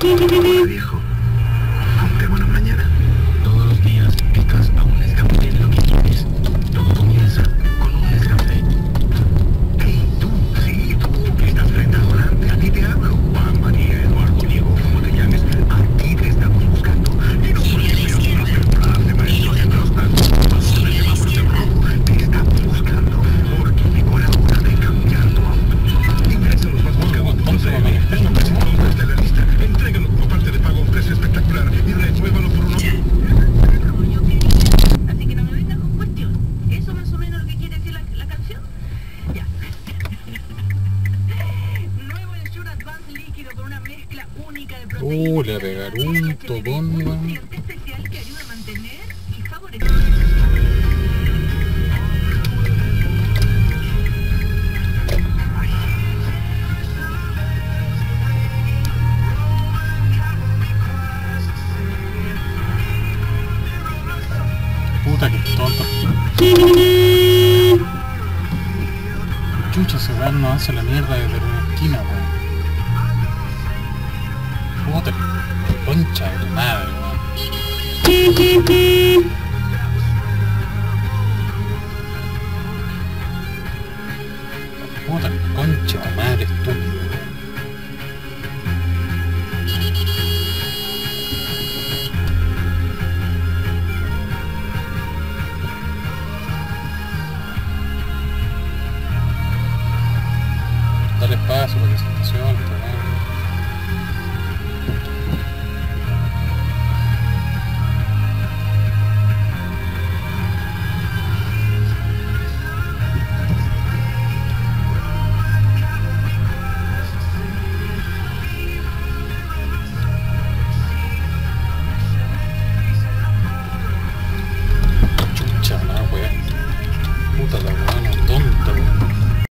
¿Qué, qué, qué. Uh, le un topón, weón. Puta que tonto. Chucha, ese weón no hace la mierda desde una esquina, weón moto. Concha de tu madre, weón. Puta concha de tu madre, estúpido, weón. Dale espacio.